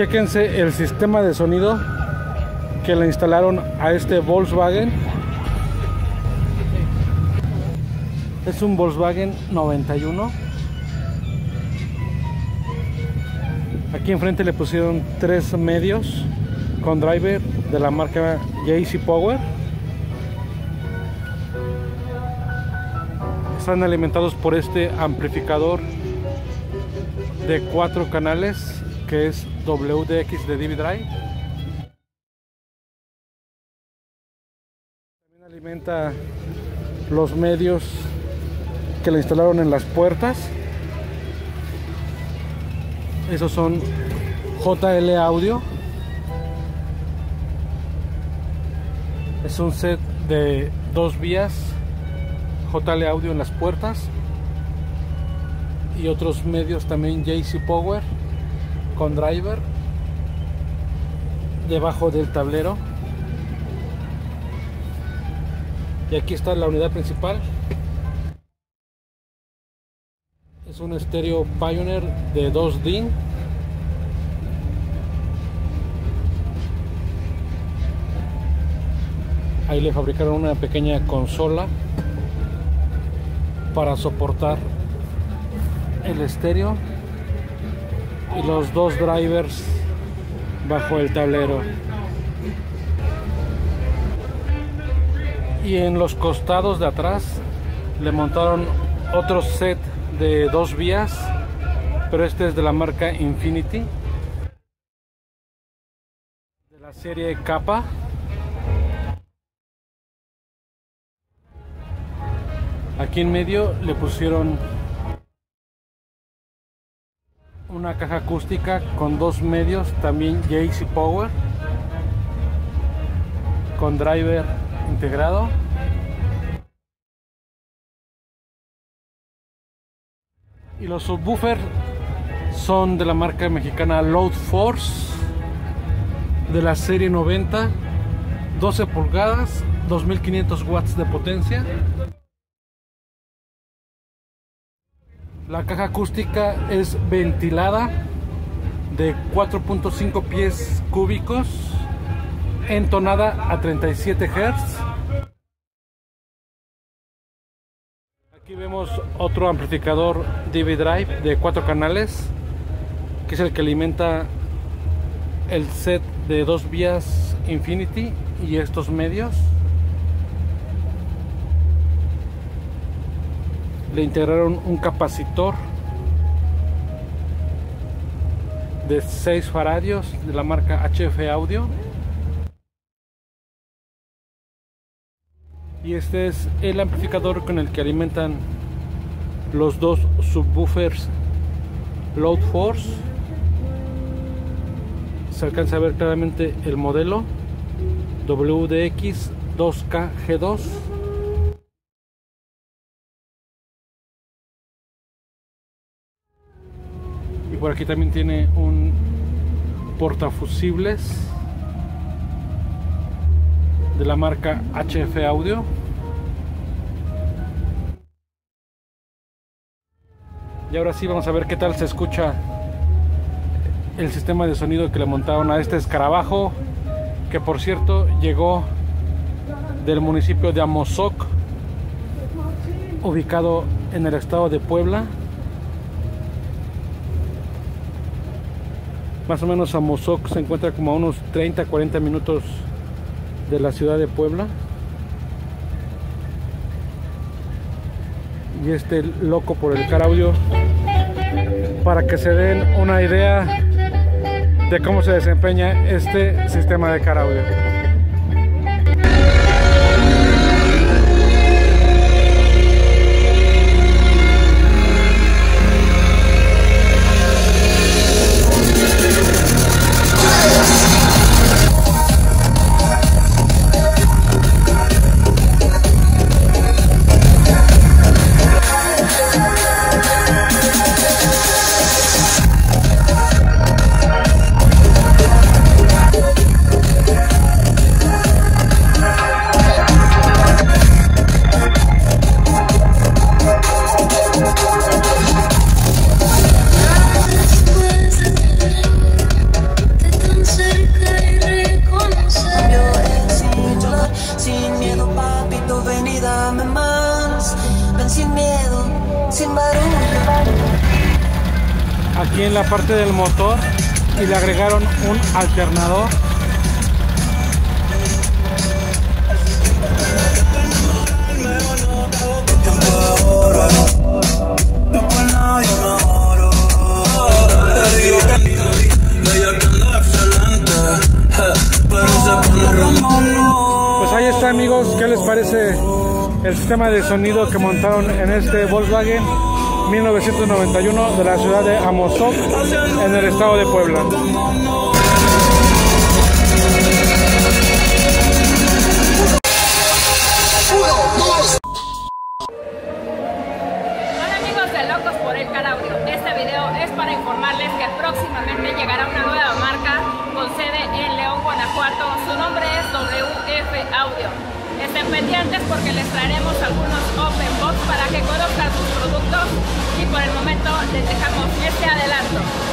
Chéquense el sistema de sonido que le instalaron a este Volkswagen. Es un Volkswagen 91. Aquí enfrente le pusieron tres medios con driver de la marca JC Power. Están alimentados por este amplificador de cuatro canales que es WDX de Drive. También alimenta los medios que le instalaron en las puertas. Esos son JL Audio. Es un set de dos vías JL Audio en las puertas y otros medios también JC Power con driver debajo del tablero. Y aquí está la unidad principal. Es un estéreo Pioneer de 2 DIN ahí le fabricaron una pequeña consola para soportar el estéreo y los dos drivers bajo el tablero. Y en los costados de atrás le montaron otro set de dos vías pero este es de la marca Infinity. De la serie Kappa aquí en medio le pusieron una caja acústica con dos medios, también JC Power, con driver integrado. Y los subwoofers son de la marca mexicana Load Force, de la serie 90, 12 pulgadas, 2500 watts de potencia. La caja acústica es ventilada de 4.5 pies cúbicos, entonada a 37 Hz. Aquí vemos otro amplificador DV Drive de 4 canales, que es el que alimenta el set de dos vías Infinity y estos medios. Le integraron un capacitor de 6 faradios de la marca HF Audio. Y este es el amplificador con el que alimentan los dos subwoofers Load Force. Se alcanza a ver claramente el modelo WDX 2KG2 por aquí también tiene un portafusibles de la marca HF Audio. Y ahora sí vamos a ver qué tal se escucha el sistema de sonido que le montaron a este escarabajo, que por cierto llegó del municipio de Amozoc, ubicado en el estado de Puebla. Más o menos Amozoc se encuentra como a unos 30-40 minutos de la ciudad de Puebla. Y este loco por el car audio para que se den una idea de cómo se desempeña este sistema de car Aquí en la parte del motor y le agregaron un alternador. Pues ahí está amigos, ¿qué les parece el sistema de sonido que montaron en este Volkswagen 1991 de la ciudad de Amozoc en el estado de Puebla? Hola amigos de Locos por el Car Audio. Este video es para informarles que próximamente llegará una nueva marca con sede en León, Guanajuato. Su nombre es WF Audio. Estén pendientes porque les traeremos algunos open box para que conozcan sus productos y por el momento les dejamos este adelanto.